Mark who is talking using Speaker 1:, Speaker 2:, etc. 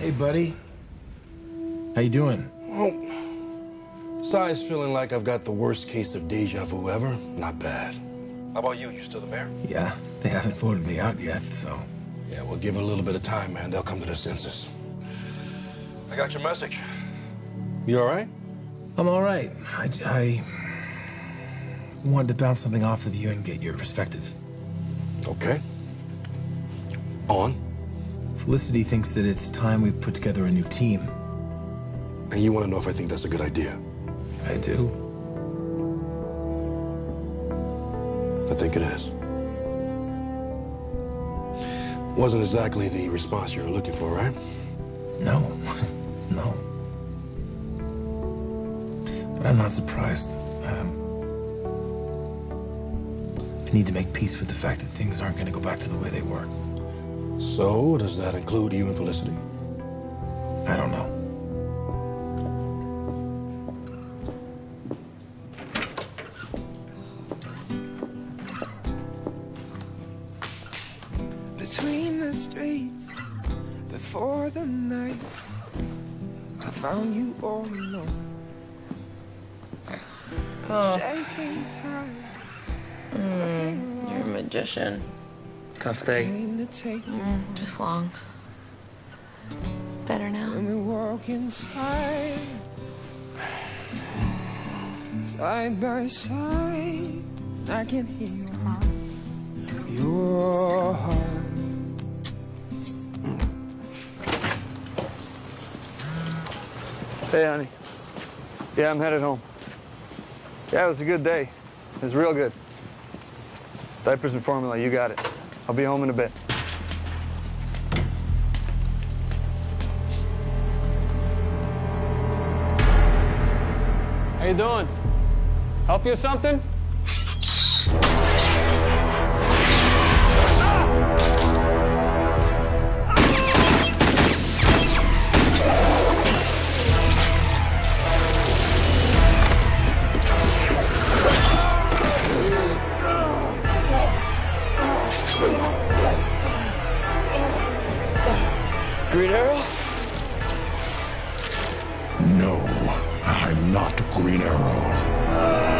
Speaker 1: Hey, buddy. How you doing?
Speaker 2: Well, besides feeling like I've got the worst case of deja vu ever, not bad. How about you? You still the mayor?
Speaker 1: Yeah, they haven't voted me out yet, so.
Speaker 2: Yeah, we'll give it a little bit of time, man. They'll come to their senses. I got your message. You all right?
Speaker 1: I'm all right. I, I wanted to bounce something off of you and get your perspective.
Speaker 2: Okay. On.
Speaker 1: Felicity thinks that it's time we put together a new team.
Speaker 2: And you want to know if I think that's a good idea?
Speaker 1: I do.
Speaker 2: I think it is. Wasn't exactly the response you were looking for, right?
Speaker 1: No. no. But I'm not surprised. Um, I need to make peace with the fact that things aren't going to go back to the way they were.
Speaker 2: So, does that include you and Felicity?
Speaker 1: I don't know.
Speaker 3: Between the streets, before the night, I found you all alone.
Speaker 4: Oh,
Speaker 3: Shaking tired,
Speaker 4: mm, you're a magician.
Speaker 5: Tough day.
Speaker 3: came to take you.
Speaker 4: Mm, just long. Better now.
Speaker 3: When we walk inside, side by side, I can hear your heart, your heart.
Speaker 5: Hey, honey. Yeah, I'm headed home. Yeah, it was a good day. It was real good. Diapers and formula, you got it. I'll be home in a bit. How you doing? Help you something? Green Arrow?
Speaker 6: No, I'm not Green Arrow.